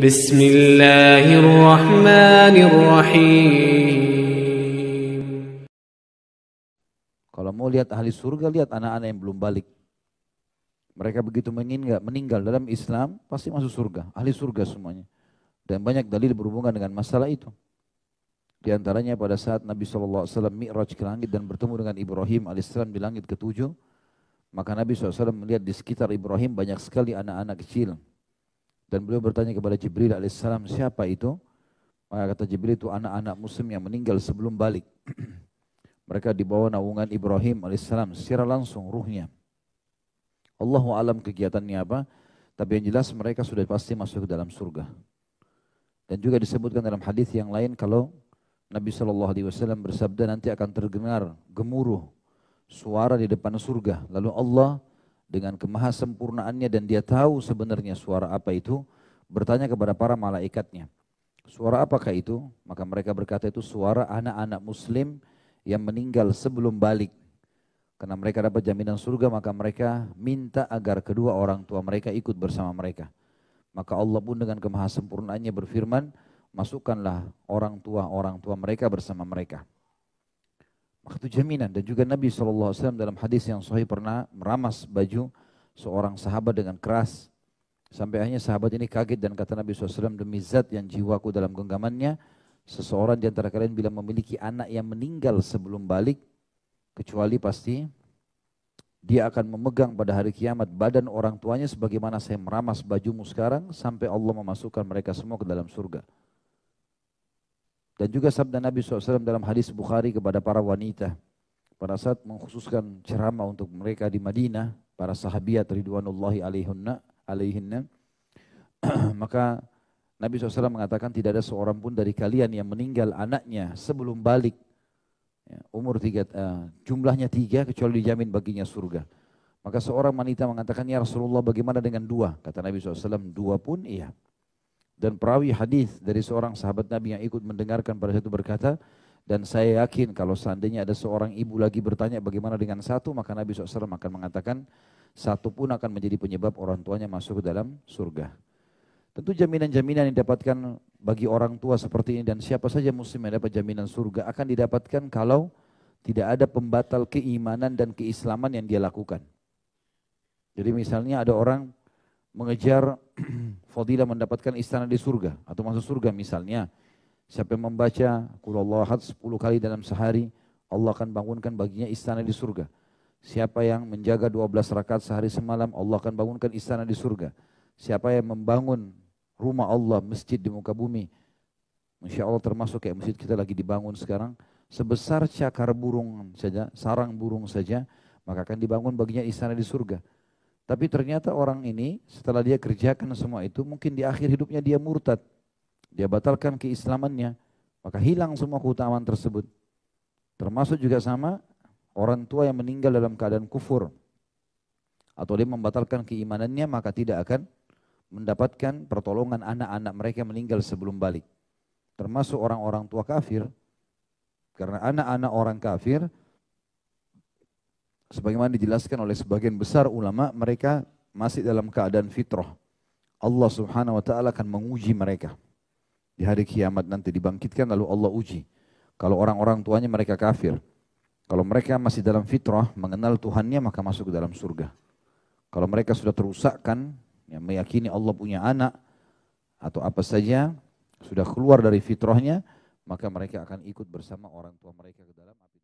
بسم الله الرحمن الرحيم Kalau mau lihat ahli surga, lihat anak-anak yang belum balik. Mereka begitu meninggal, meninggal dalam Islam, pasti masuk surga. Ahli surga semuanya. Dan banyak dalil berhubungan dengan masalah itu. Di antaranya pada saat Nabi SAW mi'raj ke langit dan bertemu dengan Ibrahim AS di langit ketujuh. Maka Nabi SAW melihat di sekitar Ibrahim banyak sekali anak-anak kecil. dan beliau bertanya kepada Jibril AS, siapa itu? Maka kata Jibril itu anak-anak muslim yang meninggal sebelum balik. Mereka dibawa naungan Ibrahim alaihissalam secara langsung ruhnya. Allahu alam kegiatannya apa, tapi yang jelas mereka sudah pasti masuk ke dalam surga. Dan juga disebutkan dalam hadis yang lain kalau Nabi Shallallahu Alaihi Wasallam bersabda nanti akan terdengar gemuruh suara di depan surga. Lalu Allah dengan kemahasempurnaannya dan dia tahu sebenarnya suara apa itu bertanya kepada para malaikatnya. Suara apakah itu? Maka mereka berkata itu suara anak-anak muslim yang meninggal sebelum balik. Karena mereka dapat jaminan surga, maka mereka minta agar kedua orang tua mereka ikut bersama mereka. Maka Allah pun dengan kemahasempurnaannya berfirman, masukkanlah orang tua-orang tua mereka bersama mereka. Maka itu jaminan. Dan juga Nabi SAW dalam hadis yang sahih pernah meramas baju seorang sahabat dengan keras. Sampai akhirnya sahabat ini kaget dan kata Nabi SAW, demi zat yang jiwaku dalam genggamannya, seseorang di antara kalian bila memiliki anak yang meninggal sebelum balik, kecuali pasti dia akan memegang pada hari kiamat badan orang tuanya sebagaimana saya meramas bajumu sekarang sampai Allah memasukkan mereka semua ke dalam surga. Dan juga sabda Nabi SAW dalam hadis Bukhari kepada para wanita pada saat mengkhususkan ceramah untuk mereka di Madinah, para sahabiat ridwanullahi alaihinna, alaihinna maka Nabi SAW mengatakan tidak ada seorang pun dari kalian yang meninggal anaknya sebelum balik. Ya, umur tiga, uh, jumlahnya tiga kecuali dijamin baginya surga. Maka seorang wanita mengatakan, ya Rasulullah bagaimana dengan dua? Kata Nabi SAW, dua pun iya. Dan perawi hadis dari seorang sahabat Nabi yang ikut mendengarkan pada saat itu berkata, dan saya yakin kalau seandainya ada seorang ibu lagi bertanya bagaimana dengan satu, maka Nabi SAW akan mengatakan, satu pun akan menjadi penyebab orang tuanya masuk ke dalam surga. Tentu jaminan-jaminan yang didapatkan bagi orang tua seperti ini dan siapa saja muslim yang dapat jaminan surga akan didapatkan kalau tidak ada pembatal keimanan dan keislaman yang dia lakukan. Jadi misalnya ada orang mengejar fadilah mendapatkan istana di surga atau masuk surga misalnya. Siapa yang membaca kulallah ahad 10 kali dalam sehari, Allah akan bangunkan baginya istana di surga. Siapa yang menjaga 12 rakaat sehari semalam, Allah akan bangunkan istana di surga. Siapa yang membangun rumah Allah, masjid di muka bumi, Insya Allah termasuk kayak masjid kita lagi dibangun sekarang, sebesar cakar burung saja, sarang burung saja, maka akan dibangun baginya istana di surga. Tapi ternyata orang ini setelah dia kerjakan semua itu, mungkin di akhir hidupnya dia murtad. Dia batalkan keislamannya, maka hilang semua keutamaan tersebut. Termasuk juga sama orang tua yang meninggal dalam keadaan kufur. Atau dia membatalkan keimanannya, maka tidak akan mendapatkan pertolongan anak-anak mereka yang meninggal sebelum balik. Termasuk orang-orang tua kafir. Karena anak-anak orang kafir, sebagaimana dijelaskan oleh sebagian besar ulama, mereka masih dalam keadaan fitrah. Allah subhanahu wa ta'ala akan menguji mereka. Di hari kiamat nanti dibangkitkan lalu Allah uji. Kalau orang-orang tuanya mereka kafir. Kalau mereka masih dalam fitrah, mengenal Tuhannya maka masuk ke dalam surga. Kalau mereka sudah terusakkan, yang meyakini Allah punya anak atau apa saja sudah keluar dari fitrahnya, maka mereka akan ikut bersama orang tua mereka ke dalam api.